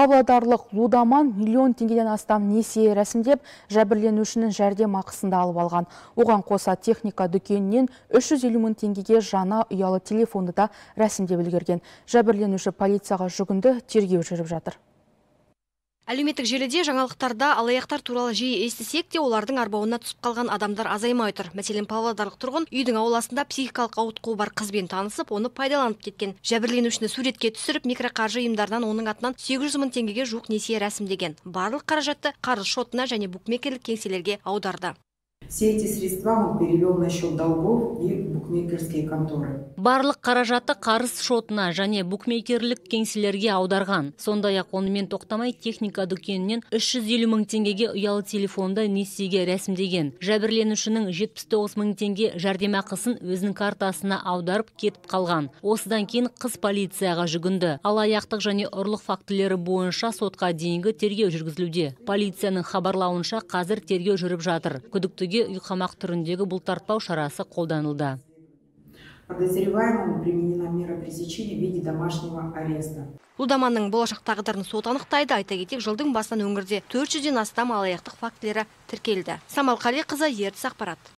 Павлодарлық Лудаман миллион теңгеден астам несие рәсімдеп, жәбірленушінің жәрдем ақысын да алып алған. Оған қоса техника дүкенінен 350 мың теңгеге жаңа ұялы телефонды да рәсімдеп үлгерген. Жәбірленуші полицияға жүгінді, тергеу жүріп жатыр. Әлеуметтік желіде жаңалықтарда алаяқтар туралы жиі естісек те олардың арбауына түсіп қалған адамдар азаймай тұр. Мәселен, павлодарлық тұрғын үйдің ауласында психикалық ауытқуы бар қызбен танысып, оны пайдаланып кеткен. Жәбірленушіні суретке түсіріп, микроқаржы ұйымдарынан оның атынан 800 мың теңгеге жуық несие рәсімдеген. Барлық қаражатты қарыз шотына және букмекерлік кеңселерге аударды. Все эти средства он перевел на счет долгов и букмекерские конторы. Барлық қаражатты қарыз шотына және букмекерлік кеңселерге аударған. Сондай-ақ онымен тоқтамай техника дүкенінен 350 мың теңгеге ұялы телефонды несиеге рәсімдеген. Жәбірленушінің 79 мың теңге жәрдемақысын өзінің картасына аударып кетіп қалған. Осыдан кейін қыз полицияға жүгінді. Алаяқтық және ұрлық фактілері бойынша сотқа дейінгі тергеу жүргізілуде. Полицияның хабарлауынша қазір тергеу жүріп жатыр. Күдіктіге үйқамақ түріндегі бұлтартпау шарасы қолданылды. Подозреваемому применена мера пресечения в виде домашнего ареста. Лудаманның болашақ тағдырын сот анықтайды. Айта кетейік, жылдың басынан өңірде 400-ден астам алаяқтық фактілері тіркелді. Самал Қалиқызы, Ертіс ақпарат.